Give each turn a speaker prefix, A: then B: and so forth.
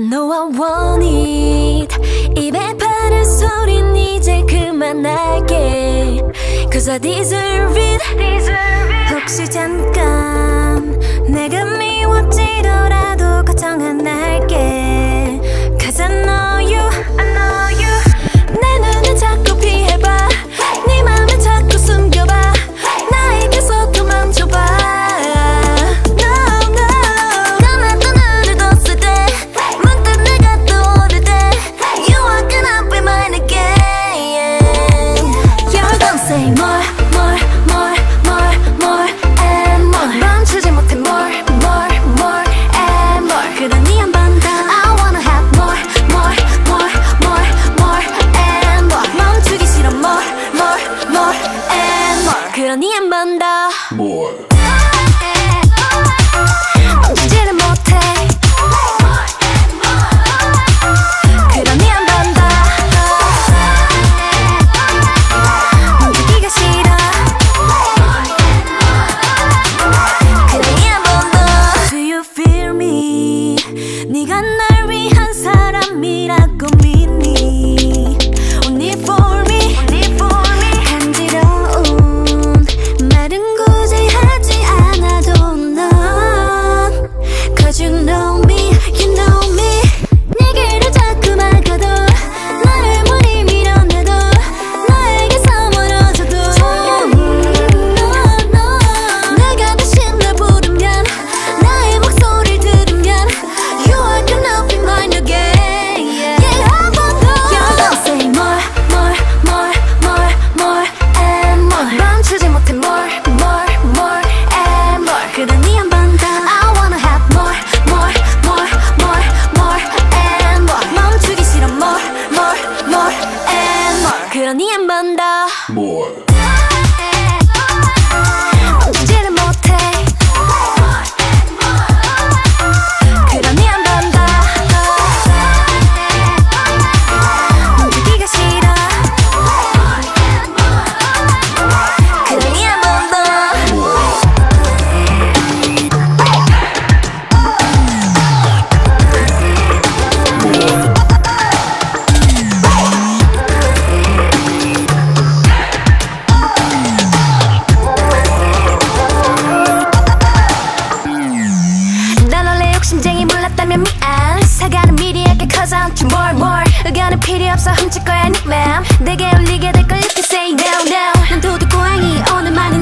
A: 너와 원이 입에 바른 소린 이제 그만할게 Cause I deserve it, deserve it. 혹시 잠깐 내가 미웠지더라도 그러니 한 번 더. 뭘? more more 의견은 필요 없어 훔칠 거야 네맘. 내게 울리게 될걸 이렇게 say now now 난 도둑 고양이 오늘만